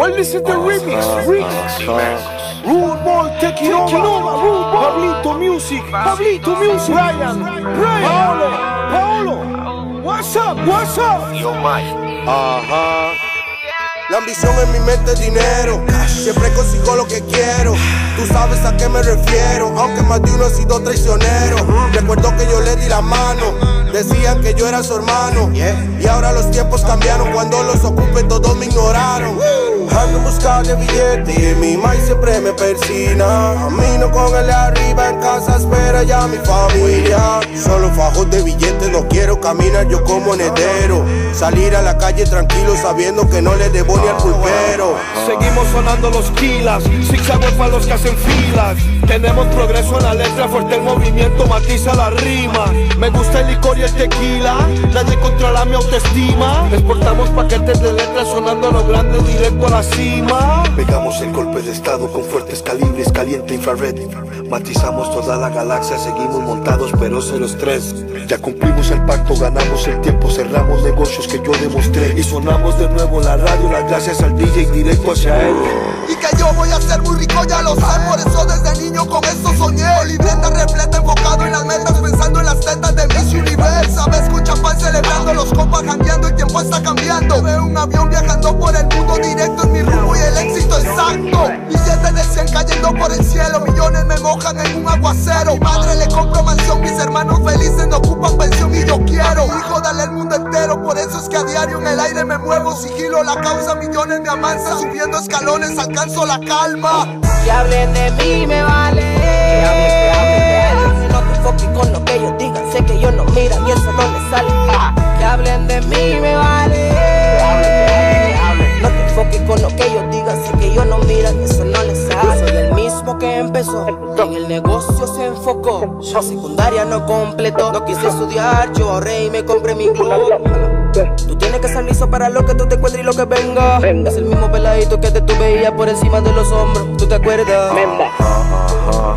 Well, is the remix. Remix. Rude boy taking over. Rude boy. Pablito Music. Pablito Music. Ryan. Ryan. Paolo. Paolo. What's up? What's up? Yo, Mike. Ajá. La ambición en mi mente es dinero. Siempre consigo lo que quiero. Tú sabes a qué me refiero. Aunque más de uno ha sido traicionero. Recuerdo que yo le di la mano. Decían que yo era su hermano. Y ahora los tiempos cambiaron. Cuando los ocupé, todos me ignoraron. De billete y mi maíz siempre me persina. Camino con él arriba en casa, espera ya mi familia. Solo fajos de billetes, no quiero caminar yo como heredero. Salir a la calle tranquilo sabiendo que no le debo ni al pulpero. Seguimos sonando los kilas, zigzagues para los que hacen filas. Tenemos progreso en la letra, fuerte el movimiento, matiza la rima. Me gusta el licor y el tequila, nadie controla mi autoestima. Exportamos paquetes de la cima. Pegamos el golpe de estado con fuertes calibres, caliente infrared. Matizamos toda la galaxia, seguimos montados pero ceros tres. Ya cumplimos el pacto, ganamos el tiempo, cerramos negocios que yo demostré. Y sonamos de nuevo la radio, las gracias al DJ directo hacia él. Y que yo voy a ser muy rico, ya lo sé Por eso desde niño con esto soñé Libreta repleta, enfocado tiempo está cambiando. Veo un avión viajando por el mundo Directo en mi rumbo y el éxito exacto. Billetes de 100 cayendo por el cielo. Millones me mojan en un aguacero. Mi madre le compro mansión. Mis hermanos felices no ocupan pensión Y yo quiero, hijo, darle al mundo entero. Por eso es que a diario en el aire me muevo. Sigilo la causa, millones me amansa Subiendo escalones alcanzo la calma. Que hablen de mí me vale. Que hablen, que hablen, que hablen. No te enfoques con lo que ellos digan. Sé que ellos no miran y eso no les sale. Ah, Que hablen de mí me vale. No te enfoques con lo que ellos digan. Sé que ellos no miran y eso no les sale. Soy el mismo que empezó. En el negocio se enfocó. La secundaria no completó. No quise estudiar. Yo ahorré y me compré mi club. Tú tienes que estar listo para lo que tú te encuentres y lo que venga. Es el mismo peladito que te tú veías por encima de los hombros. ¿Tú te acuerdas? Ajá.